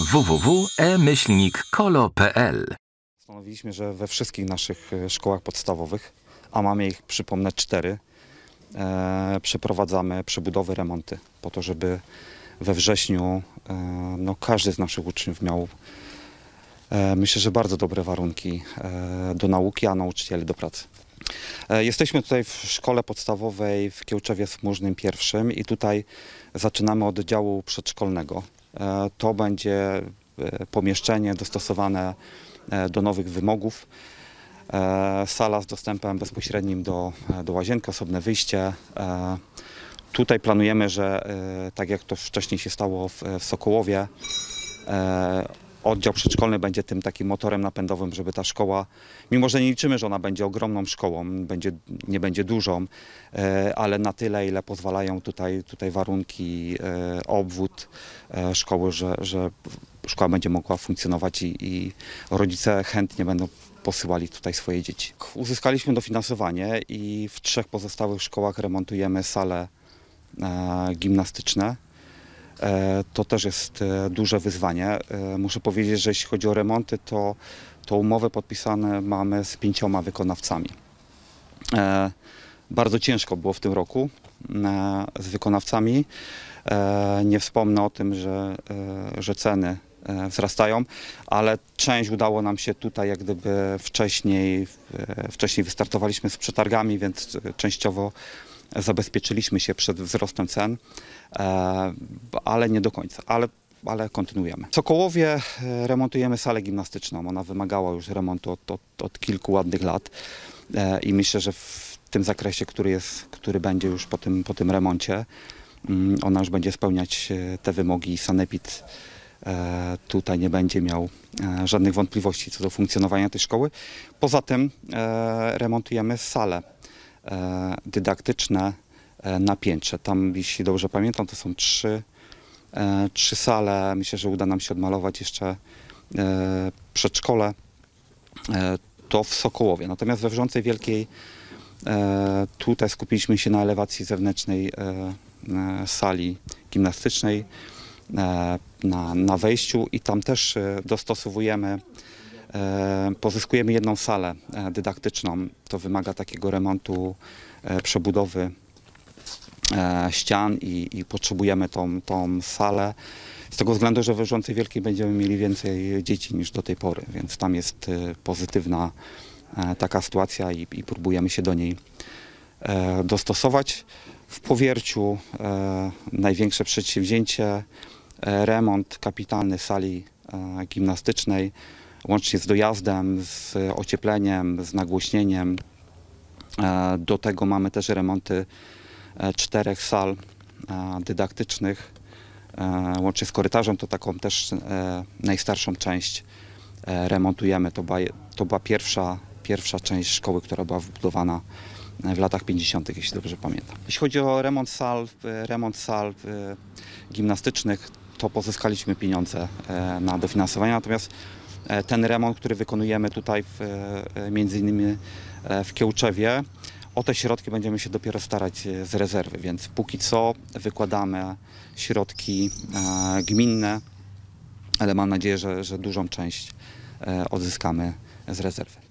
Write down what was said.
www.e-kolo.pl że we wszystkich naszych e, szkołach podstawowych, a mamy ich, przypomnę, cztery, e, przeprowadzamy przebudowy, remonty, po to, żeby we wrześniu e, no, każdy z naszych uczniów miał, e, myślę, że bardzo dobre warunki e, do nauki, a nauczycieli do pracy. E, Jesteśmy tutaj w szkole podstawowej w Kiełczewie Smóżnym pierwszym i tutaj zaczynamy od działu przedszkolnego. E, To będzie e, pomieszczenie dostosowane e, do nowych wymogów. Sala z dostępem bezpośrednim do, do łazienki, osobne wyjście. Tutaj planujemy, że tak jak to wcześniej się stało w, w Sokołowie, oddział przedszkolny będzie tym takim motorem napędowym, żeby ta szkoła, mimo że nie liczymy, że ona będzie ogromną szkołą, będzie, nie będzie dużą, e, ale na tyle, ile pozwalają tutaj, tutaj warunki, e, obwód e, szkoły, że, że szkoła będzie mogła funkcjonować i, i rodzice chętnie będą posyłali tutaj swoje dzieci. Uzyskaliśmy dofinansowanie i w trzech pozostałych szkołach remontujemy sale gimnastyczne. E, To też jest e, duże wyzwanie. E, Muszę powiedzieć, że jeśli chodzi o remonty, to, to umowę podpisane mamy z pięcioma wykonawcami. Bardzo ciężko było w tym roku z wykonawcami. Nie wspomnę o tym, że, że ceny wzrastają, ale część udało nam się tutaj jak gdyby wcześniej, wcześniej wystartowaliśmy z przetargami, więc częściowo zabezpieczyliśmy się przed wzrostem cen, e, ale nie do końca, ale, ale kontynuujemy. W Sokołowie e, remontujemy salę gimnastyczną. Ona wymagała już remontu od, od, od kilku ładnych lat e, i myślę, że w tym zakresie, który, jest, który będzie już po tym, po tym remoncie, mm, ona już będzie spełniać te wymogi sanepid tutaj nie będzie miał żadnych wątpliwości co do funkcjonowania tej szkoły. Poza tym remontujemy sale e, dydaktyczne e, na piętrze. Tam, jeśli dobrze pamiętam, to są trzy, e, trzy sale. Myślę, że uda nam się odmalować jeszcze e, przedszkole. E, to w Sokołowie. Natomiast we Wrzącej Wielkiej e, tutaj skupiliśmy się na elewacji zewnętrznej e, e, sali gimnastycznej e, na, na wejściu i tam też e, dostosowujemy E, Pozyskujemy jedną salę e, dydaktyczną. To wymaga takiego remontu, e, przebudowy e, ścian i, i potrzebujemy tą, tą salę. Z tego względu, że w Wyrzącej Wielkiej będziemy mieli więcej dzieci niż do tej pory, więc tam jest e, pozytywna e, taka sytuacja i, i próbujemy się do niej e, dostosować. W Powierciu e, największe przedsięwzięcie, e, remont kapitalny sali e, gimnastycznej łącznie z dojazdem, z ociepleniem, z nagłośnieniem. E, Do tego mamy też remonty e, czterech sal e, dydaktycznych, łącznie z korytarzem, to taką też najstarszą część remontujemy. To była, to była pierwsza, pierwsza część szkoły, która była wybudowana e, w latach 50., jeśli dobrze pamiętam. Jeśli chodzi o remont sal, remont sal gimnastycznych, to pozyskaliśmy pieniądze na dofinansowanie, natomiast ten remont, który wykonujemy tutaj w, e, między innymi e, w Kiełczewie, o te środki będziemy się dopiero starać e, z rezerwy, więc póki co wykładamy środki e, gminne, ale mam nadzieję, że, że dużą część e, odzyskamy z rezerwy.